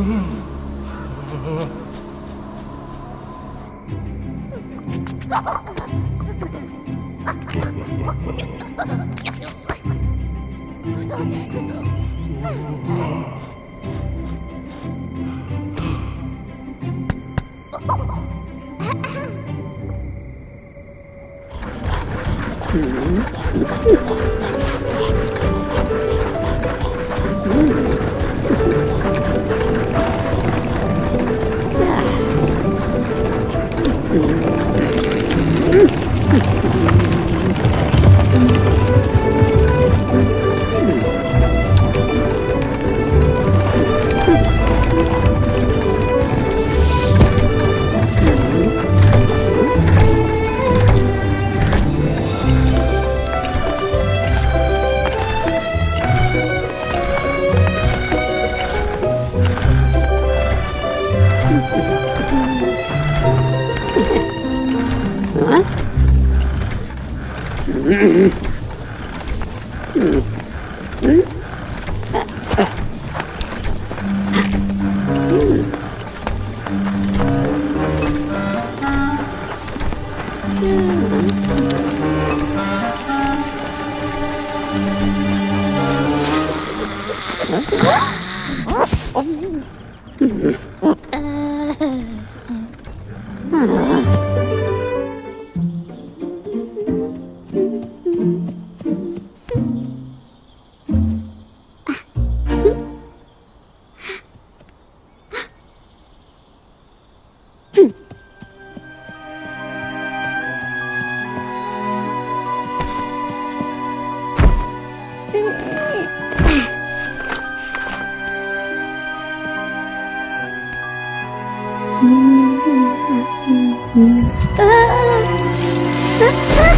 Oh, Oh. Mm-hmm. Mm-hmm. Mm-hmm. Ah!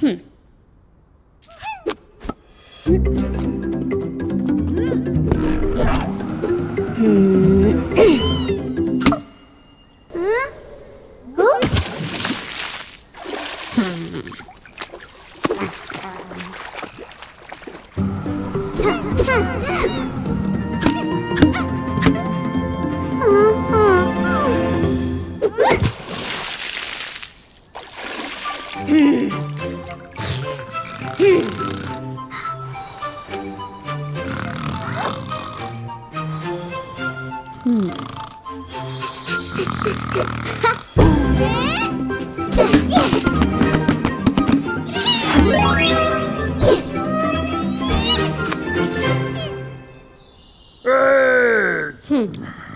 Hmm. Hmm. hmm.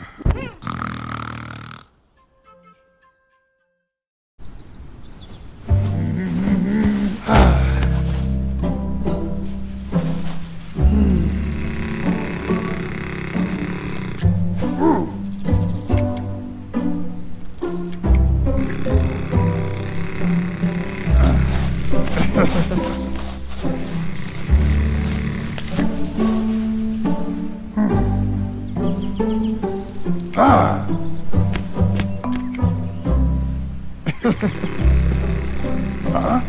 啊？